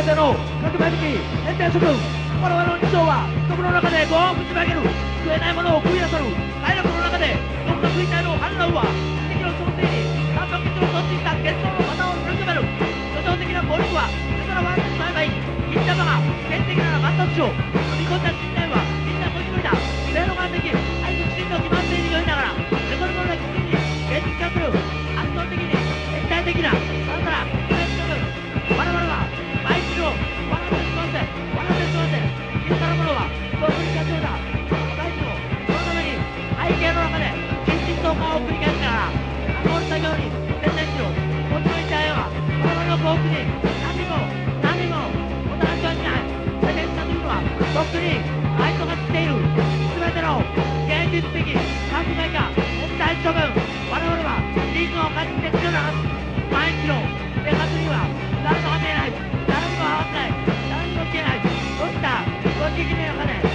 ての核爆機変態諸君我々の日常は毒の中でご飯をぶちまける。食えないものを食いなさる。体力の中で毒の食いたいの反乱は敵のそのせいにタンパク質を取っていた血糖のパターンを抜けめる。予想的な暴力はだから笑ってしまえばい。い銀玉が天敵なら抹殺しよう見込んだ信頼はみんなこじこいだ正の眼的あいつきちんと決まっているよいながら。レトルトのきちんに現実化する。圧倒的に絶対的な。繰り返しながらこの作業に全体を持ち込みたいような我の幸福に。何も何にもお互いとしない世大切な時はとっくに愛とが来ている全ての現実的革命が問題処分我々はリズムを感じて必要な毎日の生活には誰もが見えない誰も会わせない誰も消えないそうしたご責任の中で